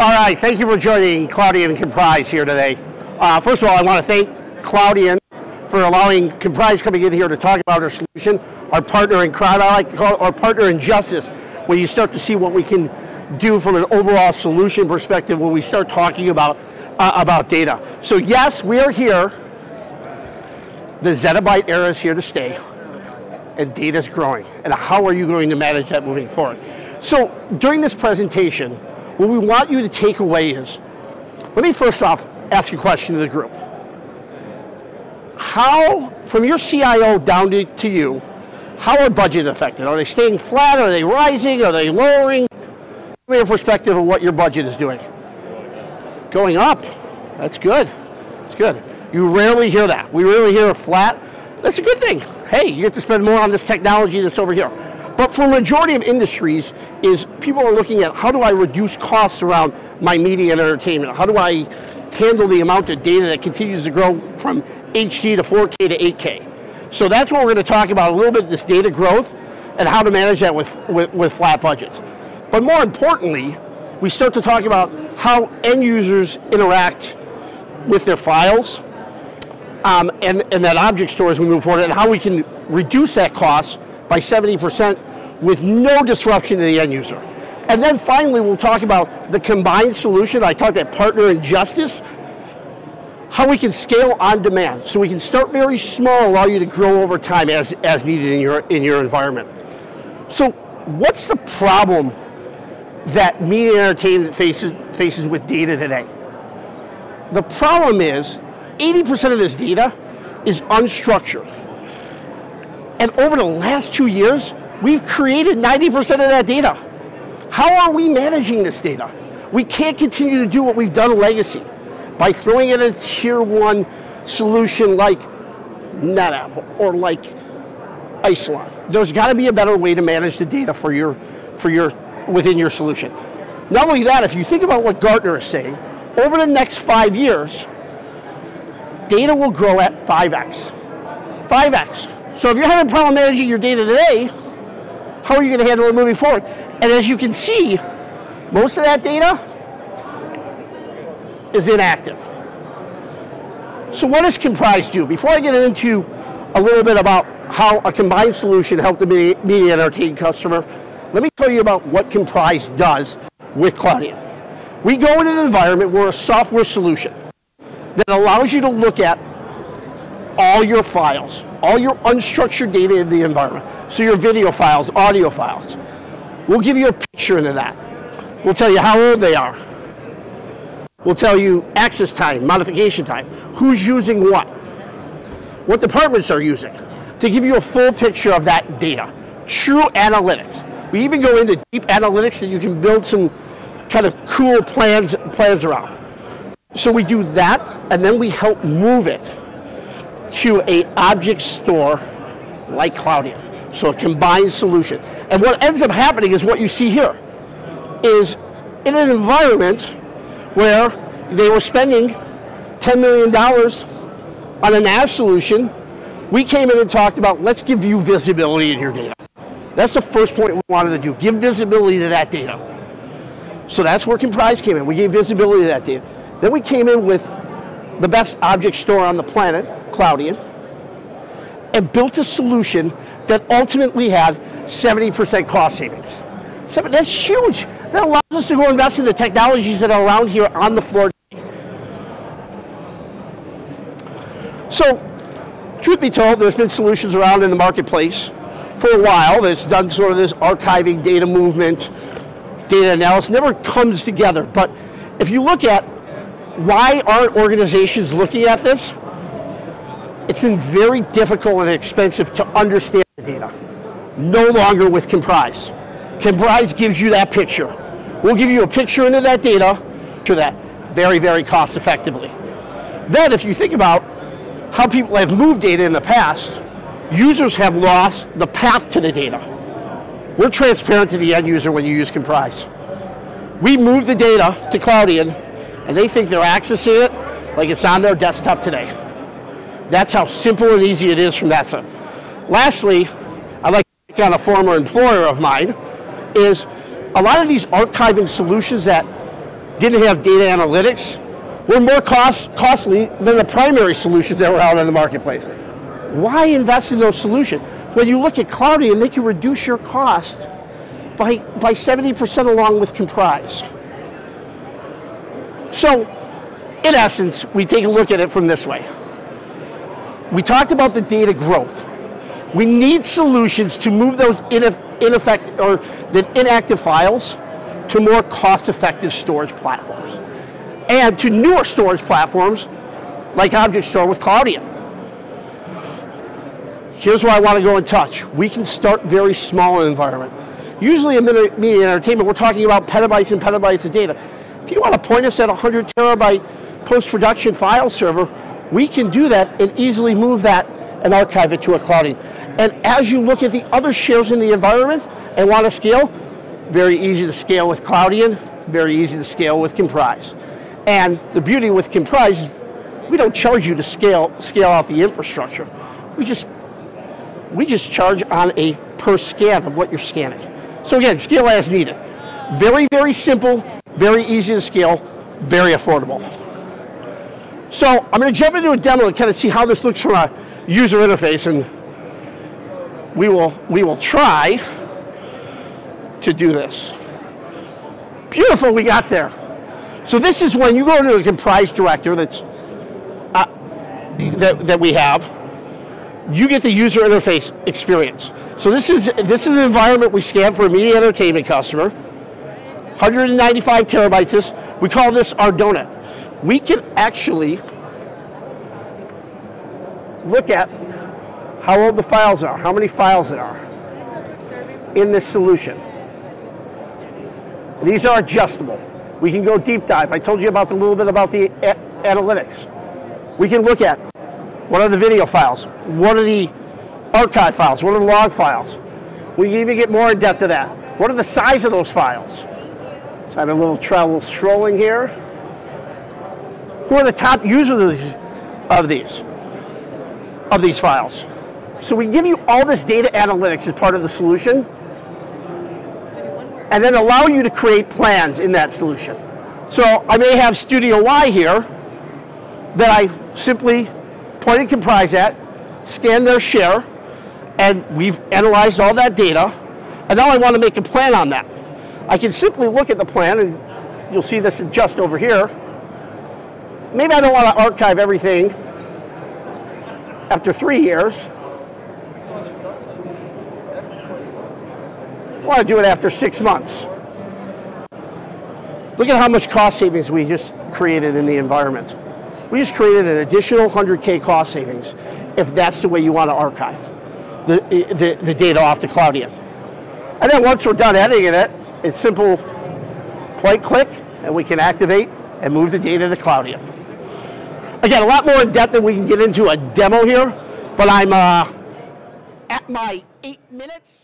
All right, thank you for joining Cloudian and Komprise here today. Uh, first of all, I want to thank Cloudian for allowing Komprise coming in here to talk about our solution, our partner in crowd, I like to call it our partner in justice, where you start to see what we can do from an overall solution perspective when we start talking about, uh, about data. So yes, we are here. The zettabyte era is here to stay, and data is growing. And how are you going to manage that moving forward? So during this presentation, what we want you to take away is, let me first off ask a question to the group. How, from your CIO down to, to you, how are budget affected? Are they staying flat? Are they rising? Are they lowering? Give me a perspective of what your budget is doing. Going up. That's good. That's good. You rarely hear that. We rarely hear a flat. That's a good thing. Hey, you get to spend more on this technology that's over here. But for a majority of industries, is people are looking at how do I reduce costs around my media and entertainment? How do I handle the amount of data that continues to grow from HD to 4K to 8K? So that's what we're going to talk about a little bit, this data growth and how to manage that with, with, with flat budgets. But more importantly, we start to talk about how end users interact with their files um, and, and that object store as we move forward and how we can reduce that cost by 70% with no disruption to the end user. And then finally, we'll talk about the combined solution. I talked at partner in justice, how we can scale on demand. So we can start very small, allow you to grow over time as, as needed in your, in your environment. So what's the problem that media and entertainment faces, faces with data today? The problem is 80% of this data is unstructured. And over the last two years, we've created 90% of that data. How are we managing this data? We can't continue to do what we've done legacy by throwing in a tier one solution like NetApp or like Isilon. There's got to be a better way to manage the data for your, for your, within your solution. Not only that, if you think about what Gartner is saying, over the next five years, data will grow at 5x. 5x. So if you're having a problem managing your data today, how are you going to handle it moving forward? And as you can see, most of that data is inactive. So what does Komprise do? Before I get into a little bit about how a combined solution helped the media and entertainment customer, let me tell you about what Komprise does with Cloudian. We go in an environment where a software solution that allows you to look at all your files, all your unstructured data in the environment. So your video files, audio files. We'll give you a picture into that. We'll tell you how old they are. We'll tell you access time, modification time, who's using what, what departments are using, to give you a full picture of that data. True analytics. We even go into deep analytics that you can build some kind of cool plans, plans around. So we do that, and then we help move it to a object store like Cloudian. So a combined solution. And what ends up happening is what you see here, is in an environment where they were spending $10 million on a NAS solution, we came in and talked about let's give you visibility in your data. That's the first point we wanted to do, give visibility to that data. So that's where Komprise came in. We gave visibility to that data. Then we came in with the best object store on the planet, Cloudian, and built a solution that ultimately had 70% cost savings. So that's huge. That allows us to go invest in the technologies that are around here on the floor. So, truth be told, there's been solutions around in the marketplace for a while that's done sort of this archiving, data movement, data analysis, never comes together. But if you look at why aren't organizations looking at this? It's been very difficult and expensive to understand the data. No longer with Komprise. Komprise gives you that picture. We'll give you a picture into that data to that very, very cost effectively. Then if you think about how people have moved data in the past, users have lost the path to the data. We're transparent to the end user when you use Komprise. We move the data to Cloudian and they think they're accessing it like it's on their desktop today. That's how simple and easy it is from that side. Lastly, I'd like to pick on a former employer of mine, is a lot of these archiving solutions that didn't have data analytics were more cost, costly than the primary solutions that were out in the marketplace. Why invest in those solutions? When you look at Cloudian, they can reduce your cost by, by 70% along with Komprise. So, in essence, we take a look at it from this way. We talked about the data growth. We need solutions to move those ineffective or the inactive files to more cost-effective storage platforms and to newer storage platforms like Object Store with Cloudian. Here's where I want to go in touch. We can start very small environment. Usually in media entertainment, we're talking about petabytes and petabytes of data. If you want to point us at a 100 terabyte post-production file server, we can do that and easily move that and archive it to a Cloudian. And as you look at the other shares in the environment and want to scale, very easy to scale with Cloudian, very easy to scale with Komprise. And the beauty with Komprise is we don't charge you to scale, scale out the infrastructure. We just, we just charge on a per scan of what you're scanning. So again, scale as needed. Very, very simple, very easy to scale, very affordable. So I'm going to jump into a demo and kind of see how this looks from a user interface and we will, we will try to do this. Beautiful, we got there. So this is when you go into a Komprise director that's uh, that, that we have, you get the user interface experience. So this is this is an environment we scan for a media entertainment customer. 195 terabytes. This we call this our donut. We can actually look at how old the files are, how many files there are in this solution. These are adjustable. We can go deep dive. I told you about a little bit about the analytics. We can look at what are the video files, what are the archive files, what are the log files. We can even get more in depth to that. What are the size of those files? I have a little travel strolling here. Who are the top users of these, of these files? So we give you all this data analytics as part of the solution and then allow you to create plans in that solution. So I may have Studio Y here that I simply point and Komprise at, scan their share, and we've analyzed all that data, and now I want to make a plan on that. I can simply look at the plan, and you'll see this just over here. Maybe I don't want to archive everything after three years. I want to do it after six months. Look at how much cost savings we just created in the environment. We just created an additional 100K cost savings if that's the way you want to archive the, the, the data off to Cloudian. And then once we're done editing it, it's simple point click and we can activate and move the data to Cloudian. Again, a lot more in depth than we can get into a demo here, but I'm uh, at my eight minutes.